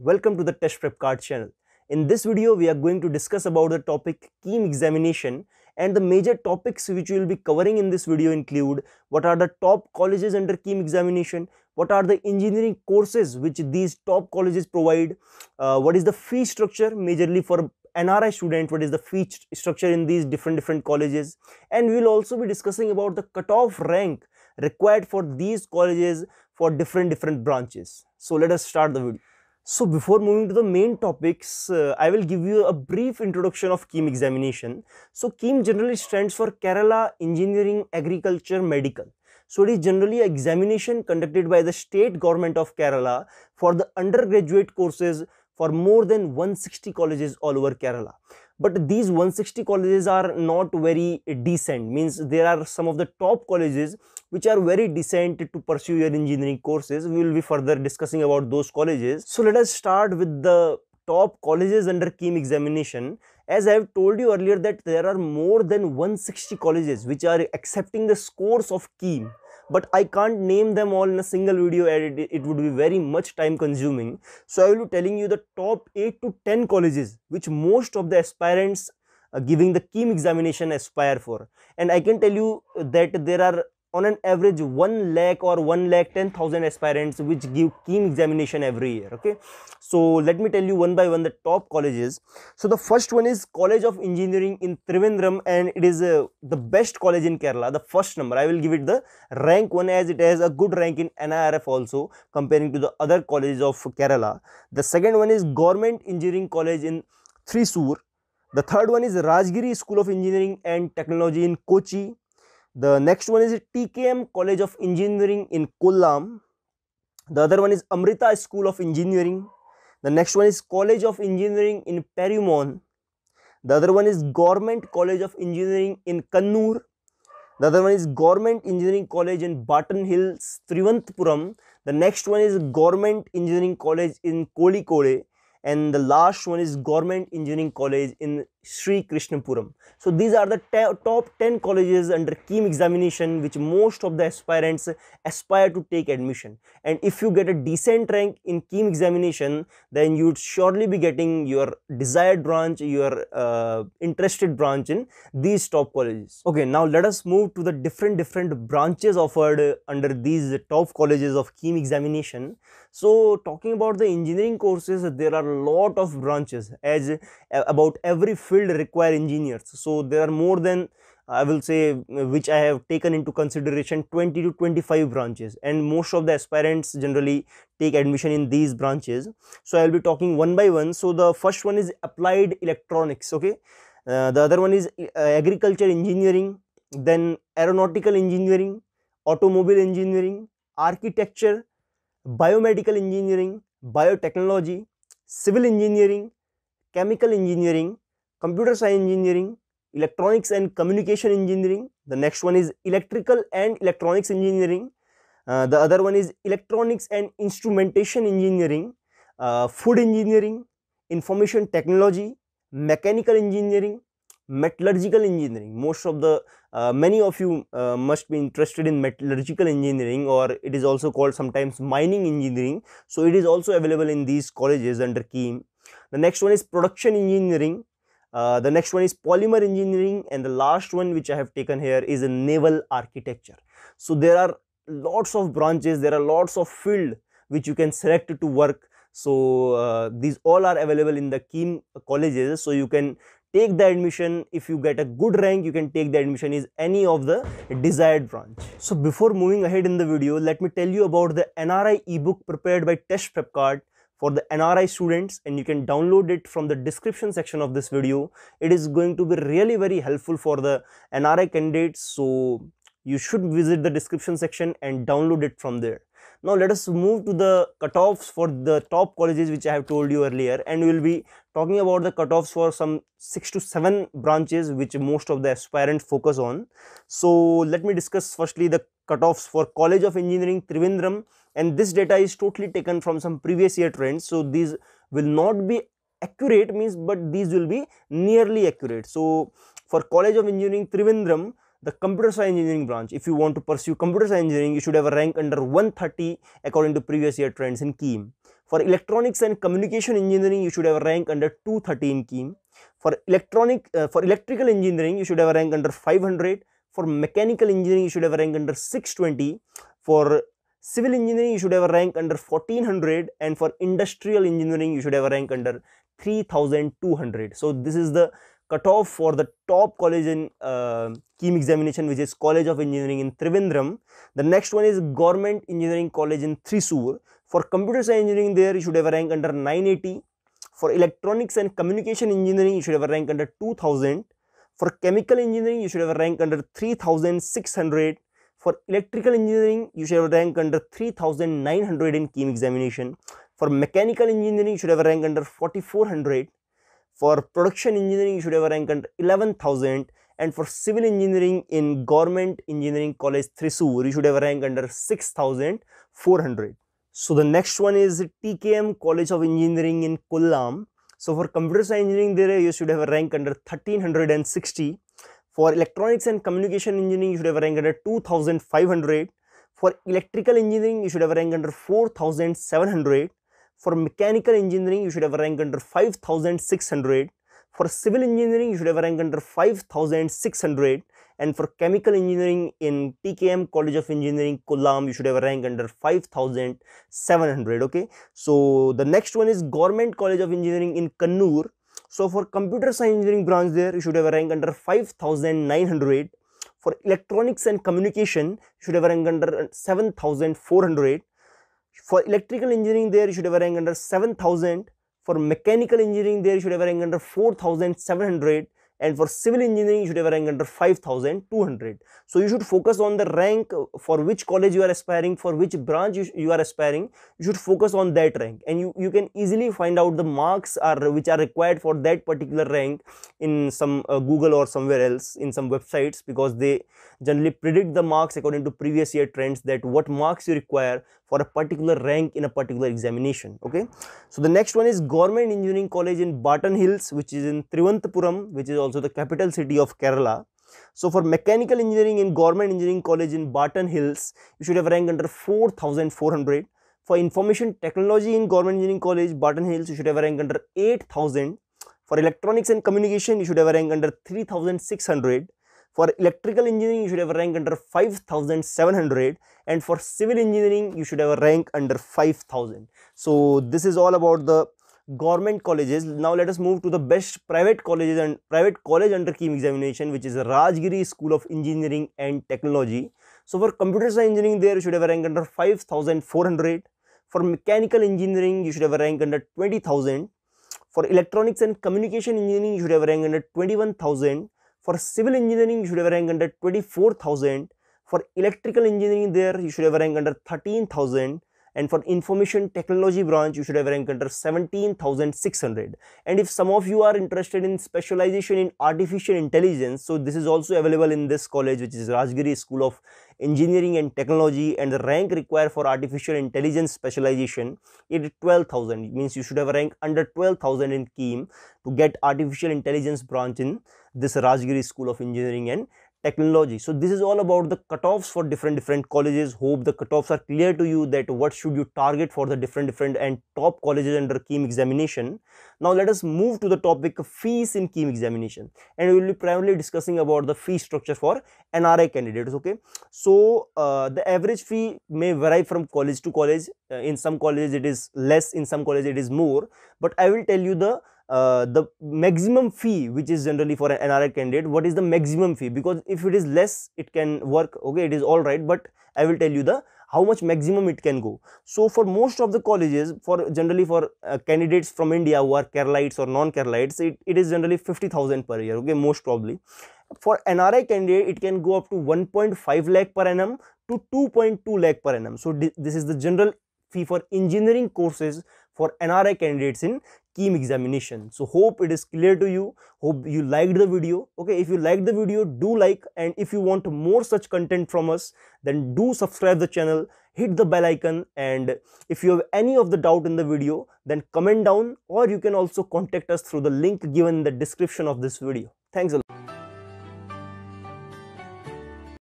welcome to the TestprepKart channel. In this video, we are going to discuss about the topic KEAM examination and the major topics which we will be covering in this video include what are the top colleges under KEAM examination, what are the engineering courses which these top colleges provide, uh, what is the fee structure majorly for NRI student, what is the fee structure in these different different colleges and we will also be discussing about the cutoff rank required for these colleges for different different branches. So let us start the video. So before moving to the main topics, uh, I will give you a brief introduction of KEAM examination. So KEAM generally stands for Kerala Engineering Agriculture Medical. So it is generally an examination conducted by the state government of Kerala for the undergraduate courses for more than 160 colleges all over Kerala. But these 160 colleges are not very decent. Means there are some of the top colleges which are very decent to pursue your engineering courses. We will be further discussing about those colleges. So let us start with the top colleges under KEAM examination. As I have told you earlier that there are more than 160 colleges which are accepting the scores of KEAM but I can't name them all in a single video and it, it would be very much time consuming. So I will be telling you the top 8 to 10 colleges which most of the aspirants uh, giving the KEAM examination aspire for. And I can tell you that there are on an average 1 lakh or 1 lakh 10,000 aspirants which give KEAM examination every year okay? So let me tell you one by one the top colleges. So the first one is College of Engineering in Trivandrum and it is uh, the best college in Kerala the first number. I will give it the rank one as it has a good rank in NIRF also comparing to the other colleges of Kerala. The second one is Government Engineering College in Thrissur. The third one is Rajagiri School of Engineering and Technology in Kochi the next one is TKM College of Engineering in Kollam. The other one is Amrita School of Engineering. The next one is College of Engineering in Perumon. The other one is Government College of Engineering in Kannur. The other one is Government Engineering College in Barton Hills, Trivandrum. The next one is Government Engineering College in Kozhikode and the last one is Government Engineering College in Sri Krishnapuram. So these are the top 10 colleges under KEAM examination which most of the aspirants aspire to take admission. And if you get a decent rank in KEAM examination, then you would surely be getting your desired branch, your uh, interested branch in these top colleges. Okay, now let us move to the different different branches offered under these top colleges of KEAM examination. So talking about the engineering courses, there are a lot of branches as uh, about every field require engineers. So there are more than I will say which I have taken into consideration 20 to 25 branches and most of the aspirants generally take admission in these branches. So I will be talking one by one. So the first one is applied electronics okay. Uh, the other one is uh, agriculture engineering then aeronautical engineering, automobile engineering, architecture, biomedical engineering, biotechnology, civil engineering, chemical engineering, computer science engineering, electronics and communication engineering. The next one is electrical and electronics engineering. Uh, the other one is electronics and instrumentation engineering, uh, food engineering, information technology, mechanical engineering, metallurgical engineering most of the uh, many of you uh, must be interested in metallurgical engineering or it is also called sometimes mining engineering so it is also available in these colleges under KEAM the next one is production engineering uh, the next one is polymer engineering and the last one which I have taken here is a naval architecture. So there are lots of branches there are lots of field which you can select to work. So uh, these all are available in the KEAM colleges. So you can take the admission. If you get a good rank you can take the admission is any of the desired branch. So before moving ahead in the video let me tell you about the nri ebook prepared by TestprepKart for the nri students and you can download it from the description section of this video. It is going to be really very helpful for the nri candidates so you should visit the description section and download it from there now let us move to the cutoffs for the top colleges which I have told you earlier and we will be talking about the cutoffs for some 6 to 7 branches which most of the aspirants focus on. So let me discuss firstly the cutoffs for College of Engineering Trivandrum and this data is totally taken from some previous year trends. So these will not be accurate means but these will be nearly accurate. So for College of Engineering Trivandrum the computer science engineering branch if you want to pursue computer science engineering you should have a rank under 130 according to previous year trends in KEAM. For electronics and communication engineering you should have a rank under 230 in KEAM. For electronic uh, for electrical engineering you should have a rank under 500. For mechanical engineering you should have a rank under 620. For civil engineering you should have a rank under 1400 and for industrial engineering you should have a rank under 3200 so this is the cutoff for the top college in uh, examination which is College of Engineering in Trivandrum. The next one is Government Engineering College in Thrissur. For computer science engineering there you should have a rank under 980. For electronics and communication engineering you should have a rank under 2000. For chemical engineering you should have a rank under 3600. For electrical engineering you should have a rank under 3900 in KEAM examination. For mechanical engineering you should have a rank under 4400 for production engineering, you should have a rank under 11,000 and for civil engineering in Government Engineering College Thrissur, you should have a rank under 6,400. So the next one is TKM College of Engineering in Kollam. So for computer science engineering there you should have a rank under 1360. For electronics and communication engineering you should have a rank under 2500. For electrical engineering you should have a rank under 4700 for mechanical engineering, you should have a rank under 5600. For civil engineering, you should have a rank under 5600. And for chemical engineering in TKM College of Engineering, Kollam, you should have a rank under 5700. Okay. So the next one is Government College of Engineering in Kannur. So for computer science engineering branch there, you should have a rank under 5900. For electronics and communication, should have a rank under 7400 for electrical engineering there you should have a rank under 7000. For mechanical engineering there you should have a rank under 4700 and for civil engineering you should have a rank under 5200 so you should focus on the rank for which college you are aspiring for which branch you, you are aspiring you should focus on that rank. And you you can easily find out the marks are which are required for that particular rank in some uh, google or somewhere else in some websites because they generally predict the marks according to previous year trends that what marks you require for a particular rank in a particular examination okay? So the next one is government engineering college in barton hills which is in Thiruvananthapuram which is also the capital city of kerala. So for mechanical engineering in government engineering college in barton hills you should have ranked rank under 4400 for information technology in government engineering college barton hills you should have ranked rank under 8000 for electronics and communication you should have ranked rank under 3600 for electrical engineering, you should have ranked rank under 5700 and for civil engineering, you should have a rank under 5000. So this is all about the government colleges. Now let us move to the best private colleges and private college under KEAM examination which is Rajagiri School of Engineering and Technology. So for computer science engineering there you should have a rank under 5400. For mechanical engineering you should have a rank under 20,000. For electronics and communication engineering you should have a rank under 21,000 for civil engineering, you should have a rank under 24,000. For electrical engineering there, you should have a rank under 13,000 and for information technology branch you should have rank under 17600 and if some of you are interested in specialization in artificial intelligence so this is also available in this college which is Rajagiri School of Engineering and Technology and the rank required for artificial intelligence specialization is 12000 means you should have a rank under 12000 in KEAM to get artificial intelligence branch in this Rajagiri School of Engineering and technology. So this is all about the cutoffs for different different colleges. Hope the cutoffs are clear to you that what should you target for the different different and top colleges under KEAM examination. Now let us move to the topic of fees in KEAM examination. And we will be primarily discussing about the fee structure for NRI candidates okay? So uh, the average fee may vary from college to college. Uh, in some colleges it is less in some colleges it is more. But I will tell you the uh, the maximum fee which is generally for an NRI candidate what is the maximum fee because if it is less it can work okay it is all right but I will tell you the how much maximum it can go. So for most of the colleges for generally for uh, candidates from India who are Keralites or non-Keralites it, it is generally 50,000 per year okay most probably. For NRI candidate it can go up to 1.5 lakh per annum to 2.2 lakh per annum. So this is the general fee for engineering courses for NRI candidates in KEAM examination. So hope it is clear to you. Hope you liked the video. Okay, if you liked the video, do like and if you want more such content from us, then do subscribe the channel, hit the bell icon and if you have any of the doubt in the video, then comment down or you can also contact us through the link given in the description of this video. Thanks a lot.